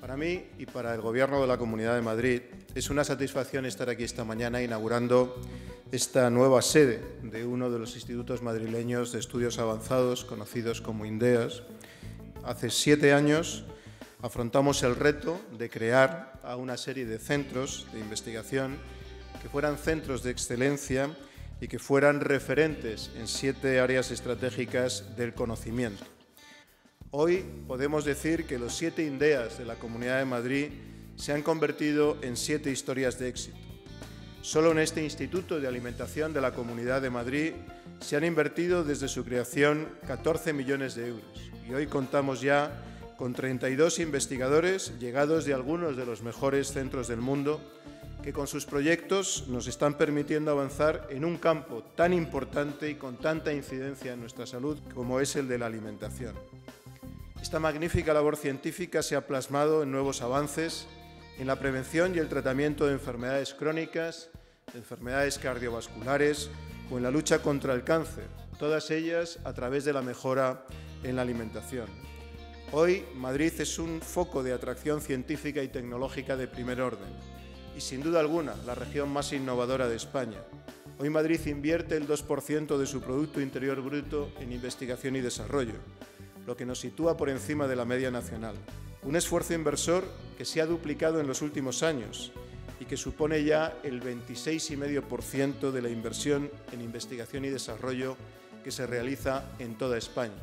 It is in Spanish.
Para mí y para el Gobierno de la Comunidad de Madrid es una satisfacción estar aquí esta mañana inaugurando esta nueva sede de uno de los institutos madrileños de estudios avanzados, conocidos como INDEAS. Hace siete años afrontamos el reto de crear a una serie de centros de investigación que fueran centros de excelencia y que fueran referentes en siete áreas estratégicas del conocimiento. Hoy podemos decir que los siete INDEAS de la Comunidad de Madrid se han convertido en siete historias de éxito. Solo en este Instituto de Alimentación de la Comunidad de Madrid se han invertido desde su creación 14 millones de euros y hoy contamos ya con 32 investigadores llegados de algunos de los mejores centros del mundo que con sus proyectos nos están permitiendo avanzar en un campo tan importante y con tanta incidencia en nuestra salud como es el de la alimentación. Esta magnífica labor científica se ha plasmado en nuevos avances en la prevención y el tratamiento de enfermedades crónicas, de enfermedades cardiovasculares o en la lucha contra el cáncer, todas ellas a través de la mejora en la alimentación. Hoy Madrid es un foco de atracción científica y tecnológica de primer orden y sin duda alguna la región más innovadora de España. Hoy Madrid invierte el 2% de su Producto Interior Bruto en investigación y desarrollo, lo que nos sitúa por encima de la media nacional. Un esfuerzo inversor que se ha duplicado en los últimos años y que supone ya el 26,5% de la inversión en investigación y desarrollo que se realiza en toda España.